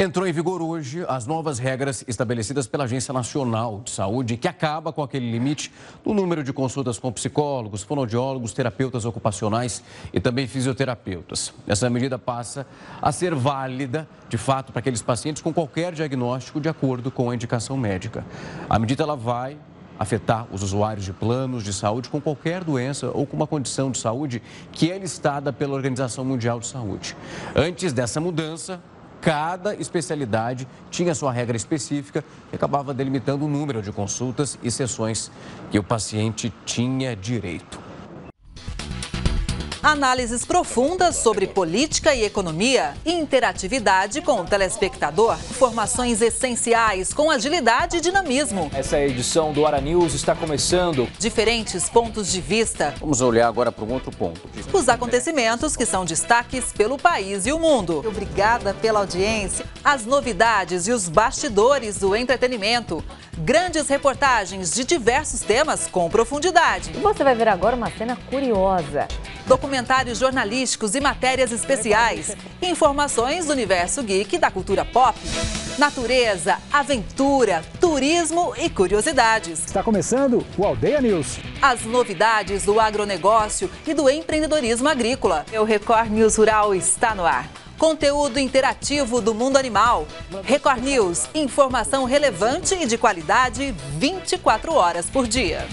Entrou em vigor hoje as novas regras estabelecidas pela Agência Nacional de Saúde, que acaba com aquele limite do número de consultas com psicólogos, fonoaudiólogos, terapeutas ocupacionais e também fisioterapeutas. Essa medida passa a ser válida, de fato, para aqueles pacientes com qualquer diagnóstico de acordo com a indicação médica. A medida ela vai afetar os usuários de planos de saúde com qualquer doença ou com uma condição de saúde que é listada pela Organização Mundial de Saúde. Antes dessa mudança, cada especialidade tinha sua regra específica e acabava delimitando o número de consultas e sessões que o paciente tinha direito. Análises profundas sobre política e economia, interatividade com o telespectador, informações essenciais com agilidade e dinamismo. Essa edição do Ara News está começando. Diferentes pontos de vista. Vamos olhar agora para um outro ponto. Os acontecimentos que são destaques pelo país e o mundo. Obrigada pela audiência. As novidades e os bastidores do entretenimento. Grandes reportagens de diversos temas com profundidade. Você vai ver agora uma cena curiosa documentários jornalísticos e matérias especiais, informações do universo geek e da cultura pop, natureza, aventura, turismo e curiosidades. Está começando o Aldeia News. As novidades do agronegócio e do empreendedorismo agrícola. O Record News Rural está no ar. Conteúdo interativo do mundo animal. Record News, informação relevante e de qualidade 24 horas por dia.